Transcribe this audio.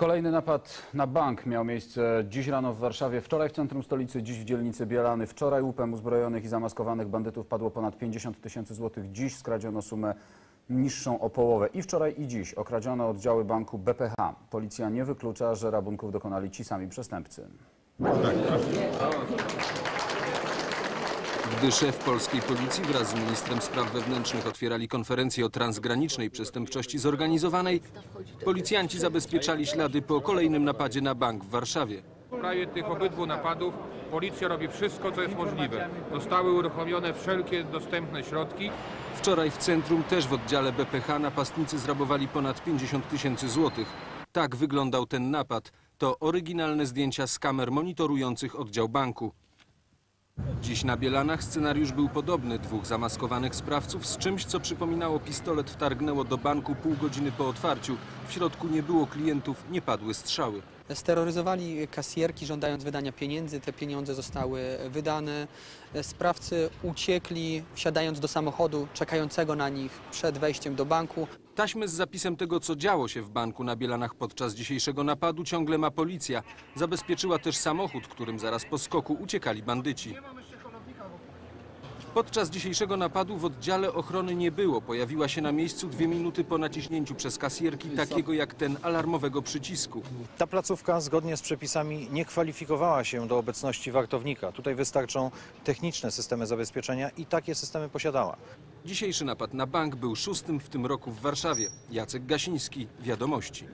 Kolejny napad na bank miał miejsce dziś rano w Warszawie, wczoraj w centrum stolicy, dziś w dzielnicy Bielany. Wczoraj łupem uzbrojonych i zamaskowanych bandytów padło ponad 50 tysięcy złotych. Dziś skradziono sumę niższą o połowę. I wczoraj i dziś okradziono oddziały banku BPH. Policja nie wyklucza, że rabunków dokonali ci sami przestępcy. Gdy szef polskiej policji wraz z ministrem spraw wewnętrznych otwierali konferencję o transgranicznej przestępczości zorganizowanej, policjanci zabezpieczali ślady po kolejnym napadzie na bank w Warszawie. W sprawie tych obydwu napadów policja robi wszystko, co jest możliwe. Zostały uruchomione wszelkie dostępne środki. Wczoraj w centrum, też w oddziale BPH, napastnicy zrabowali ponad 50 tysięcy złotych. Tak wyglądał ten napad. To oryginalne zdjęcia z kamer monitorujących oddział banku. Dziś na Bielanach scenariusz był podobny. Dwóch zamaskowanych sprawców z czymś, co przypominało pistolet, wtargnęło do banku pół godziny po otwarciu. W środku nie było klientów, nie padły strzały. Steroryzowali kasjerki, żądając wydania pieniędzy. Te pieniądze zostały wydane. Sprawcy uciekli, wsiadając do samochodu czekającego na nich przed wejściem do banku. Taśmy z zapisem tego, co działo się w banku na Bielanach podczas dzisiejszego napadu, ciągle ma policja. Zabezpieczyła też samochód, którym zaraz po skoku uciekali bandyci. Podczas dzisiejszego napadu w oddziale ochrony nie było. Pojawiła się na miejscu dwie minuty po naciśnięciu przez kasjerki takiego jak ten alarmowego przycisku. Ta placówka zgodnie z przepisami nie kwalifikowała się do obecności wartownika. Tutaj wystarczą techniczne systemy zabezpieczenia i takie systemy posiadała. Dzisiejszy napad na bank był szóstym w tym roku w Warszawie. Jacek Gasiński, Wiadomości.